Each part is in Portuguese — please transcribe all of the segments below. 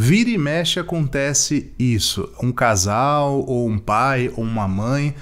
Vira e mexe acontece isso. Um casal, ou um pai, ou uma mãe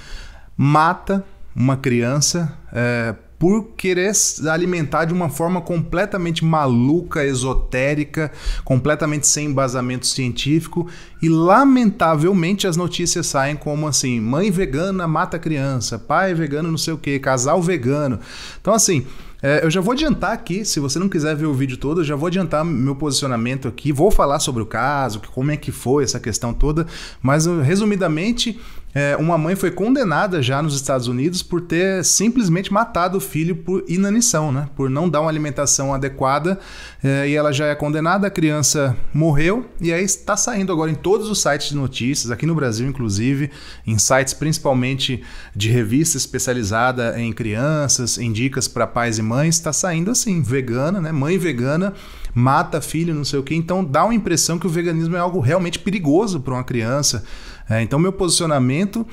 mata uma criança é, por querer alimentar de uma forma completamente maluca, esotérica, completamente sem embasamento científico e lamentavelmente as notícias saem como assim: mãe vegana mata criança, pai vegano não sei o que, casal vegano. Então assim, é, eu já vou adiantar aqui, se você não quiser ver o vídeo todo, eu já vou adiantar meu posicionamento aqui. Vou falar sobre o caso, como é que foi essa questão toda, mas resumidamente, é, uma mãe foi condenada já nos Estados Unidos por ter simplesmente matado o filho por inanição, né? Por não dar uma alimentação adequada. É, e ela já é condenada, a criança morreu, e aí está saindo agora em todos os sites de notícias, aqui no Brasil, inclusive, em sites principalmente de revista especializada em crianças, em dicas para pais e mães, está saindo assim, vegana, né? Mãe vegana mata filho, não sei o que. Então dá uma impressão que o veganismo é algo realmente perigoso para uma criança. É, então, meu posicionamento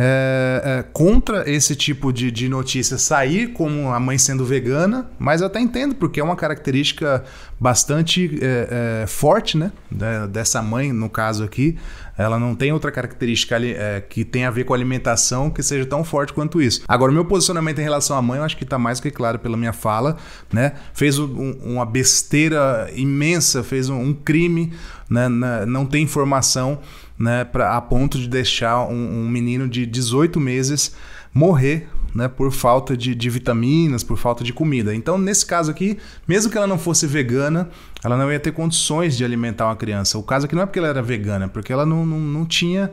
é, é, contra esse tipo de, de notícia sair como a mãe sendo vegana, mas eu até entendo, porque é uma característica bastante é, é forte, né? Dessa mãe, no caso aqui. Ela não tem outra característica é, que tenha a ver com alimentação que seja tão forte quanto isso. Agora, meu posicionamento em relação à mãe, eu acho que está mais que claro pela minha fala, né? Fez um, uma besteira imensa, fez um, um crime, né? não tem informação né, pra, a ponto de deixar um, um menino de 18 meses morrer né, por falta de, de, vitaminas, por falta de comida. Então, nesse caso aqui, mesmo que ela não fosse vegana, ela não ia ter condições de alimentar uma criança. O caso aqui não é porque ela era vegana, é porque ela não, não, não tinha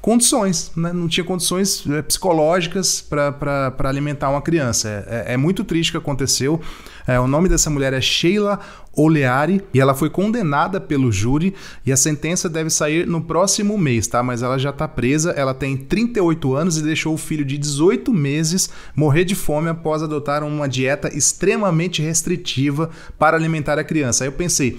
condições, né? não tinha condições é, psicológicas para alimentar uma criança. É, é, é, muito triste o que aconteceu. É, o nome dessa mulher é Sheila Oleari e ela foi condenada pelo júri e a sentença deve sair no próximo mês, tá? Mas ela já está presa, ela tem 38 anos e deixou o filho de 18 meses morrer de fome após adotar uma dieta extremamente restritiva para alimentar a criança. Aí eu pensei,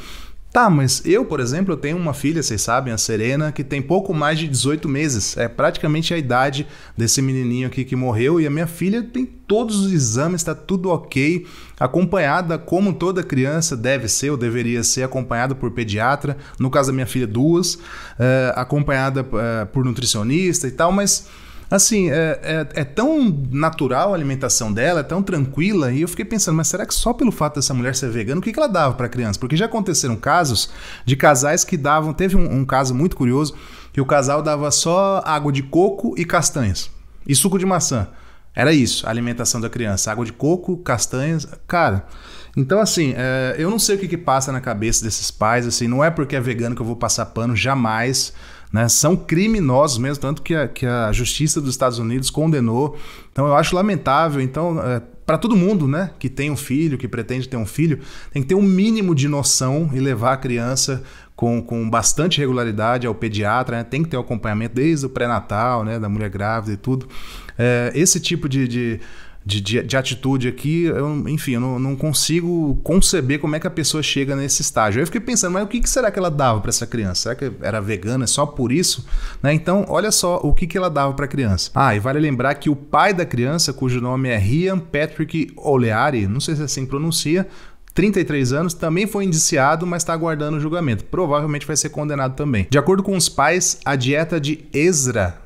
Tá, mas eu, por exemplo, eu tenho uma filha, vocês sabem, a Serena, que tem pouco mais de 18 meses. É praticamente a idade desse menininho aqui que morreu. E a minha filha tem todos os exames, está tudo ok. Acompanhada, como toda criança deve ser ou deveria ser, acompanhada por pediatra. No caso da minha filha, duas. É, acompanhada é, por nutricionista e tal, mas Assim, é, é, é, tão natural a alimentação dela, é tão tranquila, e eu fiquei pensando, mas será que só pelo fato dessa mulher ser vegana, o que, que ela dava para criança? Porque já aconteceram casos de casais que davam. Teve um, um caso muito curioso que o casal dava só água de coco e castanhas e suco de maçã. Era isso, a alimentação da criança. Água de coco, castanhas. Cara, então assim, é, eu não sei o que, que passa na cabeça desses pais. Assim, não é porque é vegano que eu vou passar pano, jamais né? São criminosos mesmo, tanto que a, que a Justiça dos Estados Unidos condenou. Então eu acho lamentável. Então, é, para todo mundo né, que tem um filho, que pretende ter um filho, tem que ter um mínimo de noção e levar a criança com, com bastante regularidade ao pediatra, né? tem que ter o um acompanhamento desde o pré-natal, né, da mulher grávida e tudo. É, esse tipo de, de de, de, de, atitude aqui, eu, enfim, eu não, não, consigo conceber como é que a pessoa chega nesse estágio. Eu fiquei pensando, mas o que, que será que ela dava para essa criança? Será que era vegana só por isso? Né? Então, olha só o que, que ela dava para a criança. Ah, e vale lembrar que o pai da criança, cujo nome é Rian Patrick Oleari, não sei se assim pronuncia, 33 anos, também foi indiciado, mas está aguardando o julgamento. Provavelmente vai ser condenado também. De acordo com os pais, a dieta de Ezra,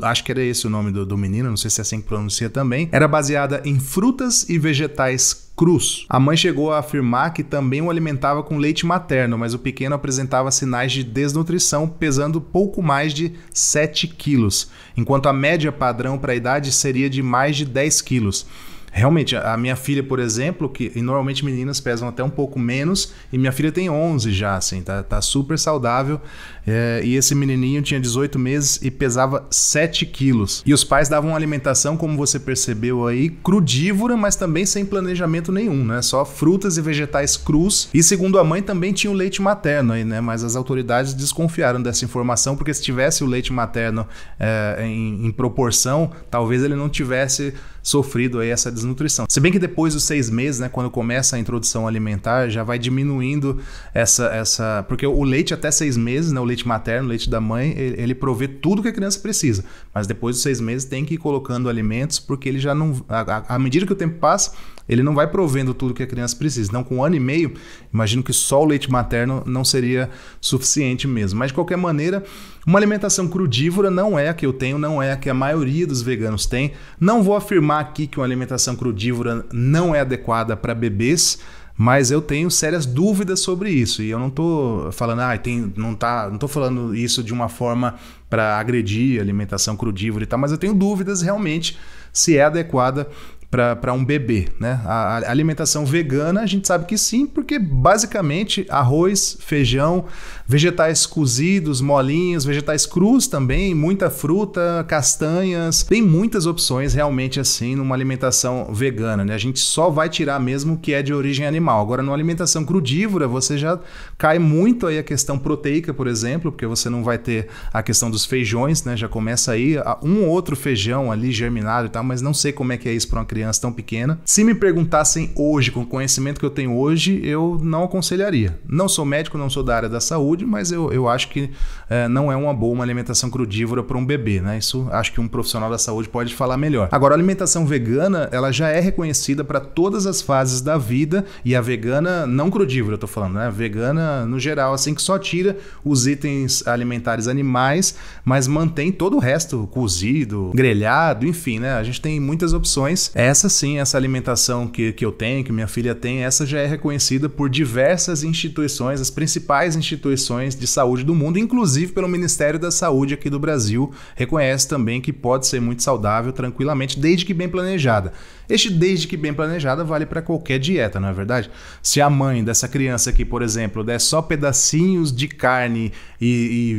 acho que era esse o nome do, do menino, não sei se é assim que pronuncia também, era baseada em frutas e vegetais crus. A mãe chegou a afirmar que também o alimentava com leite materno, mas o pequeno apresentava sinais de desnutrição, pesando pouco mais de 7 quilos, enquanto a média padrão para a idade seria de mais de 10 quilos. Realmente, a minha filha, por exemplo, que normalmente meninas pesam até um pouco menos, e minha filha tem 11 já, assim, tá, tá super saudável. É, e esse menininho tinha 18 meses e pesava 7 quilos. E os pais davam uma alimentação, como você percebeu aí, crudívora, mas também sem planejamento nenhum, né? Só frutas e vegetais crus. E segundo a mãe, também tinha o leite materno aí, né? Mas as autoridades desconfiaram dessa informação, porque se tivesse o leite materno é, em, em proporção, talvez ele não tivesse sofrido aí essa desnutrição. Se bem que depois dos seis meses, né, quando começa a introdução alimentar, já vai diminuindo essa, essa, porque o leite até seis meses, né, o leite materno, o leite da mãe, ele, ele provê tudo que a criança precisa. Mas depois dos seis meses tem que ir colocando alimentos, porque ele já não, à medida que o tempo passa, ele não vai provendo tudo que a criança precisa. Então, com um ano e meio, imagino que só o leite materno não seria suficiente mesmo. Mas, de qualquer maneira, uma alimentação crudívora não é a que eu tenho, não é a que a maioria dos veganos tem. Não vou afirmar aqui que uma alimentação crudívora não é adequada para bebês, mas eu tenho sérias dúvidas sobre isso. E eu não estou falando, ah, tem, não tá, não tô falando isso de uma forma para agredir alimentação crudívora e tal, mas eu tenho dúvidas realmente se é adequada para um bebê. Né? A, a, alimentação vegana, a gente sabe que sim, porque basicamente arroz, feijão, vegetais cozidos, molinhos, vegetais crus também, muita fruta, castanhas. Tem muitas opções realmente assim numa alimentação vegana. Né? A gente só vai tirar mesmo o que é de origem animal. Agora, numa alimentação crudívora, você já cai muito aí a questão proteica, por exemplo, porque você não vai ter a questão dos feijões, né? Já começa aí um ou outro feijão ali germinado e tal, mas não sei como é que é isso para uma criança criança tão pequena. Se me perguntassem hoje, com o conhecimento que eu tenho hoje, eu não aconselharia. Não sou médico, não sou da área da saúde, mas eu, eu acho que é, não é uma boa uma alimentação crudívora para um bebê, né? Isso acho que um profissional da saúde pode falar melhor. Agora, a alimentação vegana, ela já é reconhecida para todas as fases da vida e a vegana não crudívora, eu tô falando, né? Vegana no geral, assim que só tira os itens alimentares animais, mas mantém todo o resto cozido, grelhado, enfim, né? A gente tem muitas opções. É essa sim, essa alimentação que, que eu tenho, que minha filha tem, essa já é reconhecida por diversas instituições, as principais instituições de saúde do mundo, inclusive pelo Ministério da Saúde aqui do Brasil, reconhece também que pode ser muito saudável tranquilamente, desde que bem planejada. Este desde que bem planejada vale para qualquer dieta, não é verdade? Se a mãe dessa criança aqui, por exemplo, der só pedacinhos de carne e,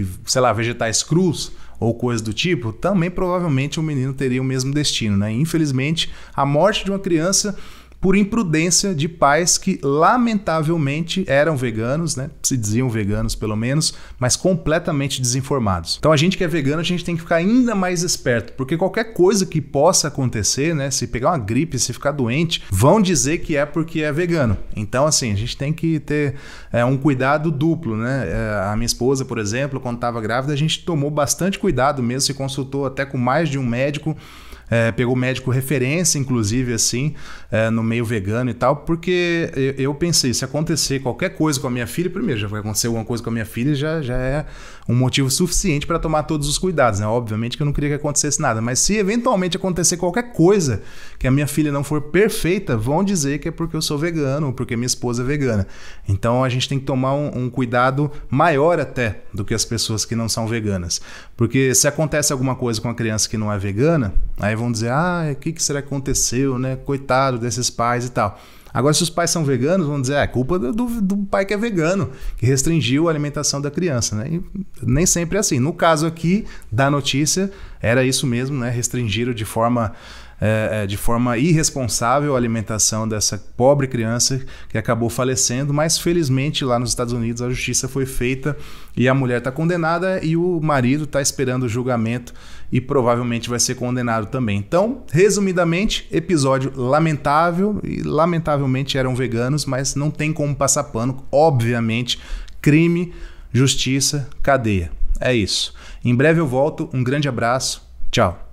e sei lá, vegetais crus, ou coisa do tipo, também provavelmente o menino teria o mesmo destino. Né? Infelizmente, a morte de uma criança por imprudência de pais que lamentavelmente eram veganos, né? Se diziam veganos pelo menos, mas completamente desinformados. Então a gente que é vegano, a gente tem que ficar ainda mais esperto, porque qualquer coisa que possa acontecer, né? Se pegar uma gripe, se ficar doente, vão dizer que é porque é vegano. Então assim, a gente tem que ter é, um cuidado duplo, né? É, a minha esposa, por exemplo, quando estava grávida, a gente tomou bastante cuidado mesmo, se consultou até com mais de um médico é, pegou médico referência, inclusive, assim, é, no meio vegano e tal, porque eu, eu, pensei, se acontecer qualquer coisa com a minha filha, primeiro, já vai acontecer alguma coisa com a minha filha, já, já é um motivo suficiente para tomar todos os cuidados, né? Obviamente que eu não queria que acontecesse nada, mas se eventualmente acontecer qualquer coisa que a minha filha não for perfeita, vão dizer que é porque eu sou vegano, ou porque minha esposa é vegana. Então a gente tem que tomar um, um cuidado maior até do que as pessoas que não são veganas. Porque se acontece alguma coisa com a criança que não é vegana, aí vão dizer, ah, o que, que será que aconteceu, né? Coitado desses pais e tal. Agora, se os pais são veganos, vão dizer, ah, é culpa do, do, pai que é vegano, que restringiu a alimentação da criança, né? E nem sempre é assim. No caso aqui da notícia, era isso mesmo, né? Restringiram de forma é, é, de forma irresponsável a alimentação dessa pobre criança que acabou falecendo, mas felizmente lá nos Estados Unidos a justiça foi feita e a mulher está condenada e o marido está esperando o julgamento e provavelmente vai ser condenado também. Então, resumidamente, episódio lamentável e lamentavelmente eram veganos, mas não tem como passar pano, obviamente, crime, justiça, cadeia. É isso. Em breve eu volto, um grande abraço, tchau.